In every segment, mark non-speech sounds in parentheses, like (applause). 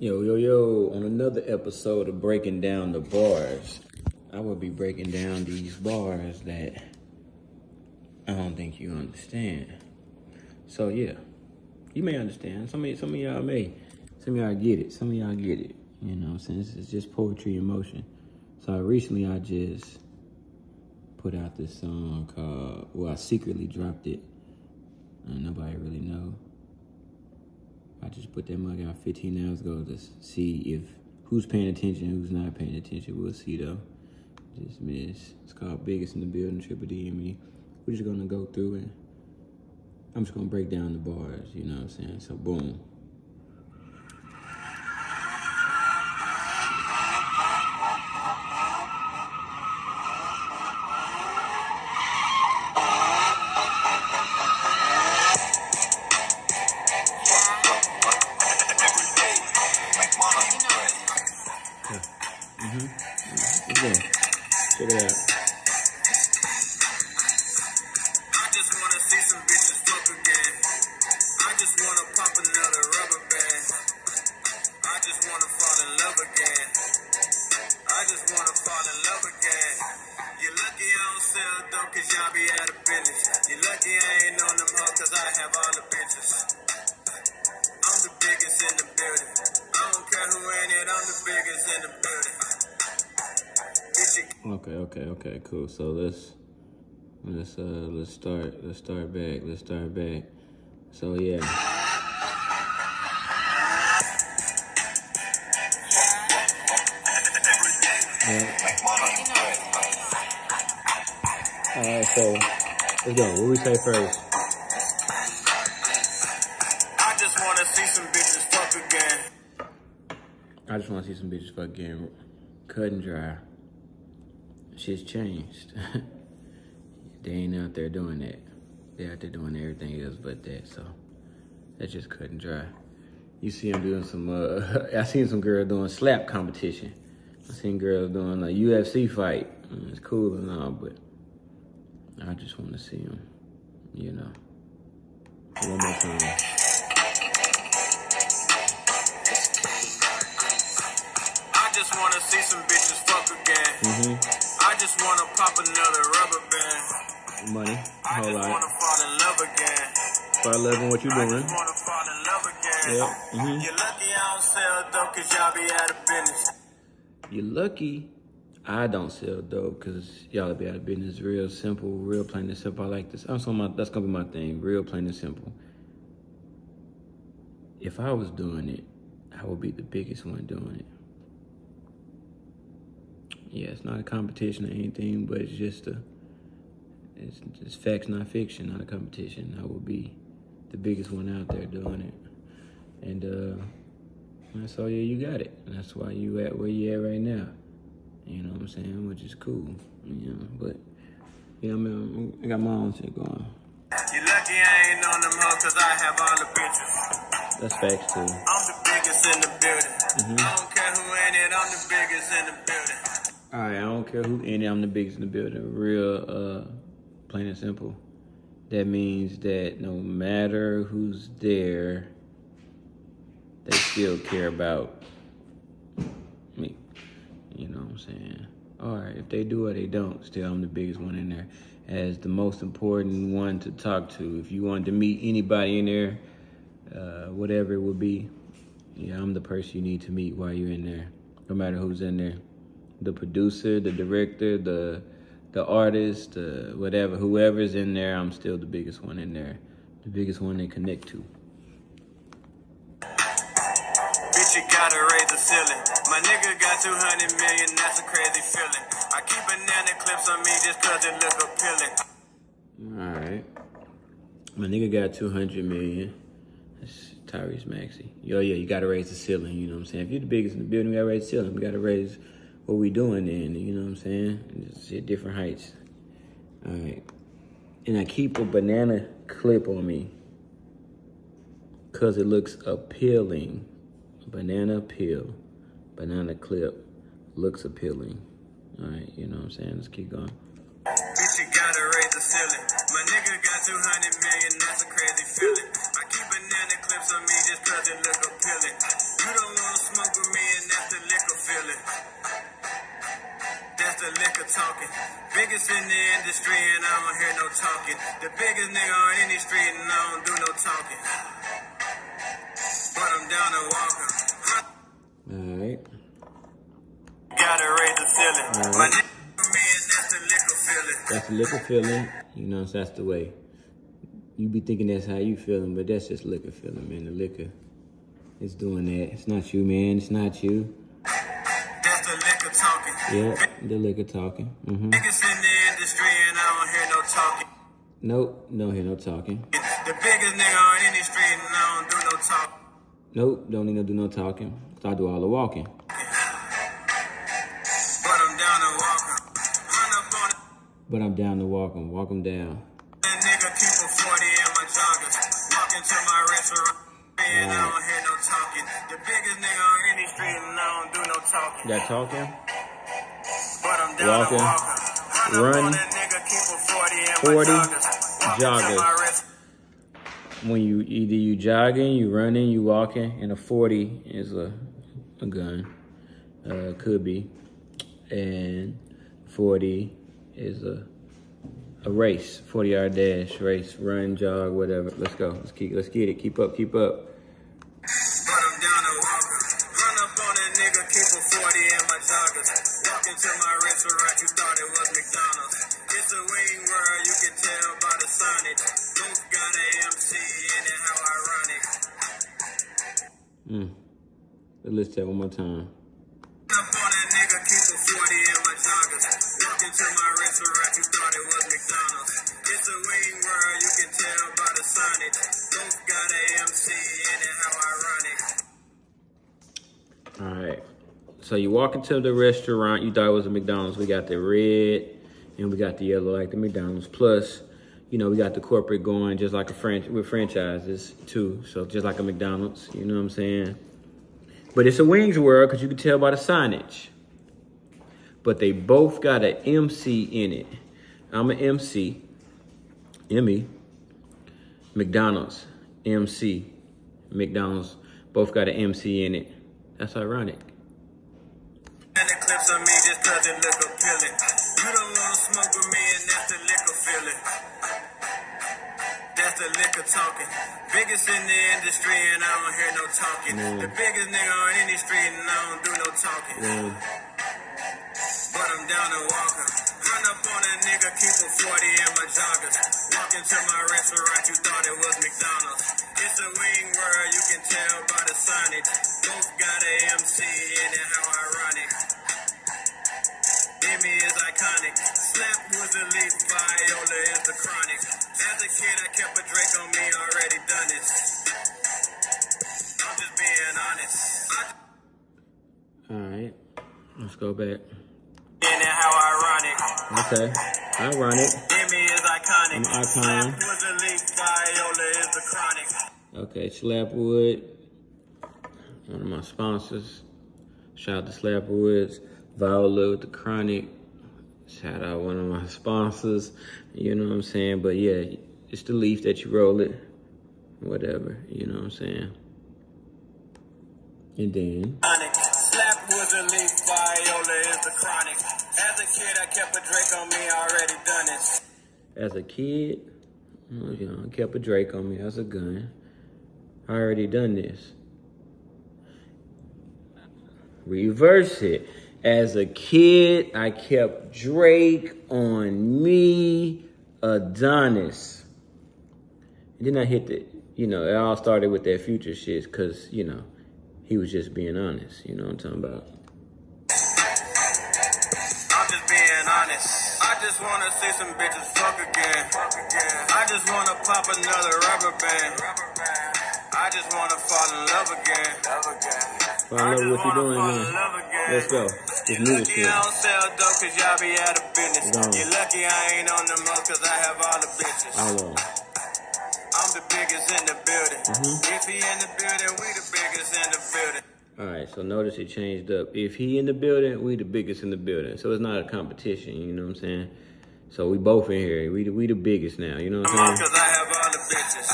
Yo, yo, yo, on another episode of Breaking Down the Bars, I will be breaking down these bars that I don't think you understand. So, yeah, you may understand. Some of, some of y'all may. Some of y'all get it. Some of y'all get it. You know, since it's just poetry in motion. So, recently I just put out this song called, well, I secretly dropped it. And nobody really know. I just put that mug out 15 hours ago to see if who's paying attention, who's not paying attention. We'll see though. Just miss. It's called Biggest in the Building, Triple D and me. We're just gonna go through and I'm just gonna break down the bars, you know what I'm saying? So boom. Okay, okay, okay, cool. So let's let's uh let's start let's start back. Let's start back. So yeah. Yeah. All right, so let's go. What we say first? I just wanna see some bitches fuck again. I just want to see some bitches fucking. Cut and dry. Shit's changed. (laughs) they ain't out there doing that. They out there doing everything else but that. So that's just cut and dry. You see them doing some. Uh, (laughs) I seen some girl doing slap competition. I seen girls doing a UFC fight. Mm, It's cool and all, but I just want to see them. You know. One more time. Just wanna see some bitches fuck again. Mm-hmm. I just wanna pop another rubber band. Money. I Whole just lot. wanna fall in love again. Start loving what you're I doing. just wanna fall in love again. Yep. Mhm. You're lucky I don't sell dope cause y'all be out of business. You're lucky I don't sell dope because y'all be out of business. Real simple, real plain and simple. I like this. I'm so my, that's gonna be my thing. Real plain and simple. If I was doing it, I would be the biggest one doing it. Yeah, it's not a competition or anything, but it's just a. It's, just facts, not fiction, not a competition. I will be the biggest one out there doing it, and uh, and so yeah, you got it. And that's why you at where you at right now. You know what I'm saying? Which is cool. You know, but yeah, I mean, I got my own shit going. You're lucky I ain't on them hoes cause I have all the bitches. That's facts too. I'm the biggest in the building. Mm-hmm. I don't care who in it, I'm the biggest in the building. All right, I don't care who in it. I'm the biggest in the building. Real, uh, plain and simple. That means that no matter who's there, they still care about me. You know what I'm saying? All right, if they do or they don't, still I'm the biggest one in there as the most important one to talk to. If you wanted to meet anybody in there, uh, whatever it would be, yeah, I'm the person you need to meet while you're in there, no matter who's in there. The producer, the director, the the artist, uh, whatever, whoever's in there, I'm still the biggest one in there, the biggest one they connect to. Bitch, you gotta raise the ceiling. My nigga got 200 million, that's a crazy feeling. I keep banana clips on me just cause it look appealing. All right. My nigga got 200 million. That's Tyrese Maxey. Yo, yeah, you gotta raise the ceiling, you know what I'm saying? If you're the biggest in the building, we gotta raise the ceiling. We gotta raise what we doing then, you know what I'm saying? Just at different heights. All right. And I keep a banana clip on me because it looks appealing. Banana peel, banana clip looks appealing. All right, you know what I'm saying? Let's keep going. Bitch, you gotta raise the ceiling. My nigga got 200 million, that's a crazy feeling. I keep banana clips on me just cause it look appealing. Biggest in the industry, and I don't hear no talking. The biggest nigga on any street, and I don't do no talking. But I'm down to walking. All right. Gotta raise the ceiling. Alright. Man, that's the liquor feeling. That's the liquor feeling. You know, so that's the way. You be thinking that's how you feeling, but that's just liquor feeling, man. The liquor is doing that. It's not you, man. It's not you. That's the liquor talking. Yeah, the liquor talking. Mm-hmm. Biggest in the industry, and I don't hear no talking. Nope, don't hear no talking. The biggest nigga on any street, and I don't do no talking. Nope, don't need to do no talking. 'cause I do all the walking. But I'm down to walking. Run up on it. But I'm down to walk 'em. Walk 'em down. That nigga keep 40 in my joggers. Walk into my restaurant, and I don't hear no talking. The biggest nigga on any street, and I don't do no talking. That talking? Walking. Run, Run. up on that nigga, keep a 40 in 40 my joggers. Walk joggers. into my restaurant. When you either you jogging, you running, you walking, and a 40 is a, a gun. Uh, could be. And 40 is a a race, 40 yard dash, race, run, jog, whatever. Let's go. Let's keep let's get it. Keep up, keep up. You thought it was McDonald's. It's a wing world, you can tell by the. Both got a MC in it, how ironic. Mm. Let's that one more time. Run up on that nigga, keep a 40 in my joggers. Walk into my restaurant, So you walk into the restaurant, you thought it was a McDonald's. We got the red and we got the yellow like the McDonald's. Plus, you know, we got the corporate going just like a franchise with franchises too. So just like a McDonald's, you know what I'm saying? But it's a wings world because you can tell by the signage. But they both got an MC in it. I'm an MC, Emmy, McDonald's, MC, McDonald's, both got an MC in it. That's ironic. And the clips of me just cause it look appealing. You don't wanna smoke with me and that's the liquor feeling. That's the liquor talking. Biggest in the industry and I don't hear no talking. Mm. The biggest nigga on any street and I don't do no talking. Man, But I'm down to walking. Run up on a nigga, keep a 40 in my joggers. Walk into my restaurant, you thought it was McDonald's. It's a wing world, you can tell by the signage. Both got a MC in it, how ironic. Is iconic. Slap was elite, Viola is the chronic. As a kid, I kept a Drake on me, already done it. I'm just being honest. I all right. Let's go back. it, how ironic. Okay. Ironic. Amy is iconic. An icon. Slap was elite, Viola is the chronic. Okay, Slapwood, one of my sponsors. Shout out to Slapwoods. Viola with the Chronic. Shout out one of my sponsors. You know what I'm saying? But yeah, it's the leaf that you roll it. Whatever. You know what I'm saying? And then. Slap was elite, Viola is the chronic. As a kid, I kept a Drake on me, already done it. as a kid, oh, you know, I kept a Drake on me. That's a gun. I already done this. Reverse it. As a kid, I kept Drake on me, Adonis. And then I hit the, you know, it all started with that future shit because, you know, he was just being honest. You know what I'm talking about? I'm just being honest. I just wanna see some bitches fuck again. I just wanna pop another rubber band. I just wanna fall in love again. Well, I love what you're doing, man. Let's go. This music lucky shit. I don't sell dope cause y'all be out of business. Gone. You lucky I ain't on the most cause I have all the bitches. How long? I'm the biggest in the building. Mm-hmm. If he in the building, we the biggest in the building. All right, so notice it changed up. If he in the building, we the biggest in the building. So it's not a competition, you know what I'm saying? So we both in here. We the, we the biggest now, you know what I'm saying? Cause I have all the bitches.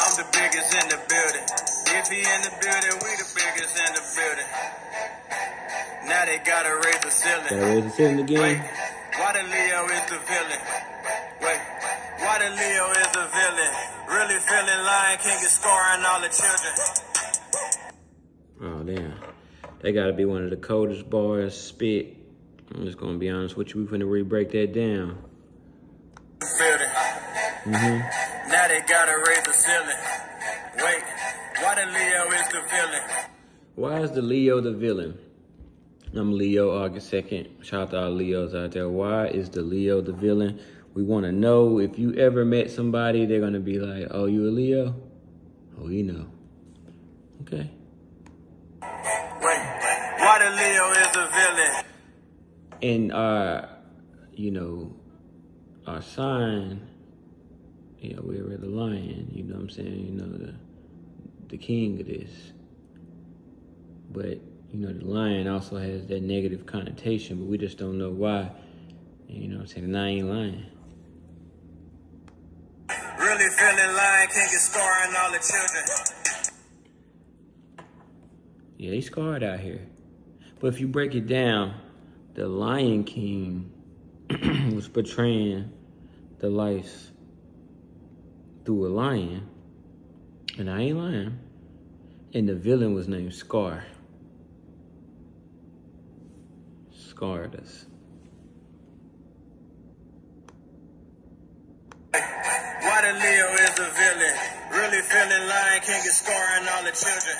I'm the biggest in the building. If he in the building, we gotta raise the ceiling. Gotta raise the ceiling again. Wait, Why the Leo is the villain? Wait, why the Leo is the villain? Really feeling Lion King is scoring all the children. Oh, damn. They gotta be one of the coldest bars spit. I'm just gonna be honest with you. We finna re-break that down. Building. Mm-hmm. Now they gotta raise the ceiling. Wait, why the Leo is the villain? Why is the Leo the villain? I'm Leo, August 2nd. Shout out to all Leos out there. Why is the Leo the villain? We want to know if you ever met somebody, they're going to be like, oh, you a Leo? Oh, you know. Okay. Wait, why the Leo is a villain? And our, you know, our sign, yeah, we're the lion, you know what I'm saying? You know, the, the king of this. But, you know, the lion also has that negative connotation, but we just don't know why. You know what I'm saying? And I ain't lying. Really feeling Lion King is scoring all the children. Yeah, he's scarred out here. But if you break it down, the Lion King (clears throat) was portraying the life through a lion. And I ain't lying. And the villain was named Scar. Scarred us. Leo is a villain? Really feeling Lion King is scoring all the children.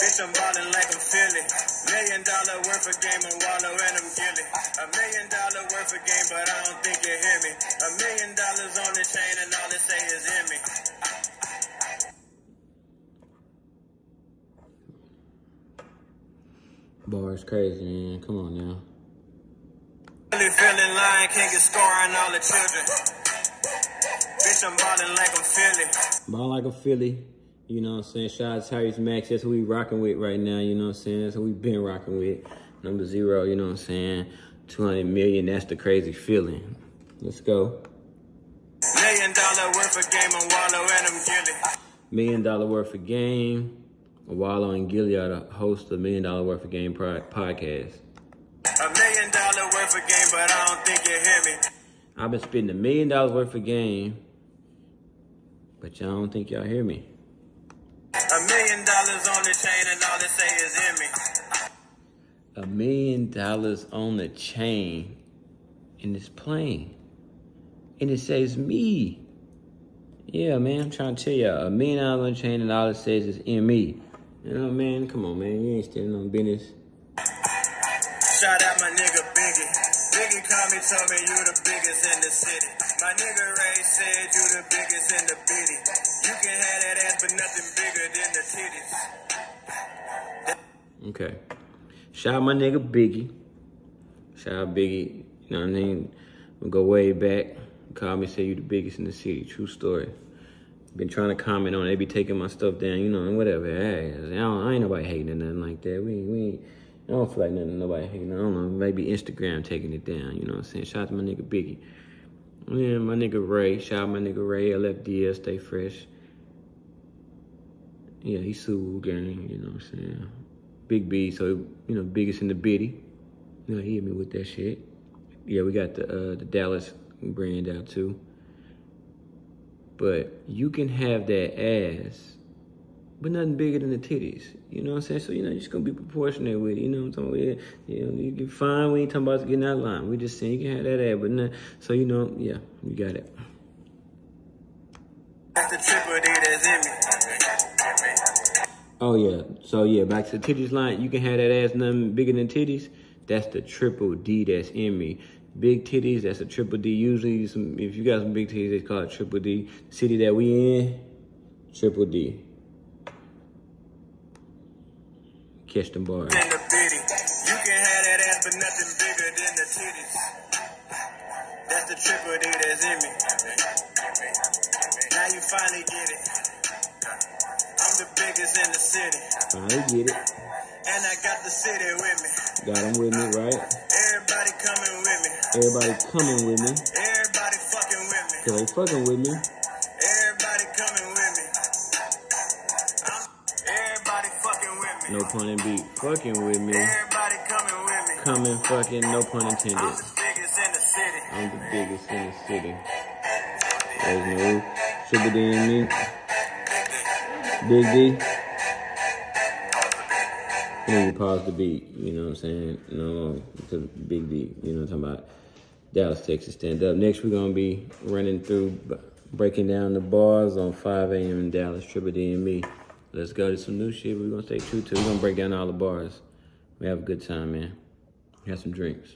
Bitch, I'm ballin' like I'm feeling. Million dollar worth of game, I'm Wallo and I'm Gillie. A million dollar worth of game, but I don't think you hear me. A million dollars on the chain and all they say is in me. Bars crazy, man. Come on now. Feeling is scoring all the children. Bitch, I'm ballin' like I'm feeling. Ball like a Philly. You know what I'm saying? Shout out to Tyrese Max. That's who we rocking with right now. You know what I'm saying? That's who we been rocking with. Number zero, you know what I'm saying? 200 million. That's the crazy feeling. Let's go. Million dollar worth of game, I'm Wallo and I'm Gillie. Million dollar worth of game. Wallo and the host of Million Dollar Worth of Game podcast. A million dollar worth of game, but I don't think you hear me. I've been spending a million dollars worth of game, but y'all don't think y'all hear me. A million dollars on the chain and all they say is in me. A million dollars on the chain and it's plane. And it says me. Yeah, man, I'm trying to tell y'all. A million dollars on the chain and all it says is in me. You know, man, come on, man. You ain't standing on business. Shout out my nigga Biggie. Biggie called me, told me you the biggest in the city. My nigga Ray said you the biggest in the bitty. You can have that ass, but nothing bigger than the titties. Okay. Shout out my nigga Biggie. Shout out Biggie. You know what I mean? We go way back. Call me, say you the biggest in the city. True story. Been trying to comment on it. They be taking my stuff down, you know, and whatever. Hey, I, don't, I ain't nobody hating or nothing like that. We, we I don't feel like nothing, nobody hating. I don't know. Maybe Instagram taking it down, you know what I'm saying? Shout out to my nigga Biggie. Yeah, my nigga Ray. Shout out my nigga Ray. LFDS, stay fresh. Yeah, he sued gang, you know what I'm saying? Big B, so, you know, biggest in the bitty. You know, he hit me with that shit. Yeah, we got the uh, the Dallas brand out too. But you can have that ass, but nothing bigger than the titties. You know what I'm saying? So, you know, you're just gonna be proportionate with it. You know what I'm talking about? Yeah, you know, you get fine. We ain't talking about getting out of line. We just saying you can have that ass, but not, so, you know, yeah, you got it. That's the triple D that's in me. Oh yeah. So yeah, back to the titties line. You can have that ass nothing bigger than titties. That's the triple D that's in me. Big titties, that's a triple D. Usually, some, if you got some big titties, they call it triple D. City that we in, triple D. Catch them bars. The. You can have that ass, but nothing bigger than the titties. That's the triple D that's in me. Now you finally get it. I'm the biggest in the city. Finally get it. And I got the city with me. Got them with me, right? Everybody coming with me. Everybody coming with me. Everybody fucking with me. Cause they fucking with me. Everybody coming with me. I'm, everybody fucking with me. No pun and beat. Fucking with me. Everybody coming with me. Coming fucking, no pun intended. I'm the biggest in the city. I'm the biggest in the city. There's no Triple D and me. Big D. Then you pause the beat, you know what I'm saying? No, to Big D, you know what I'm talking about? Dallas, Texas, stand up. Next, we're going to be running through, breaking down the bars on 5 a.m. in Dallas, Triple D and me. Let's go to some new shit. We're going to stay true to We're going to break down all the bars. We have a good time, man. We have some drinks.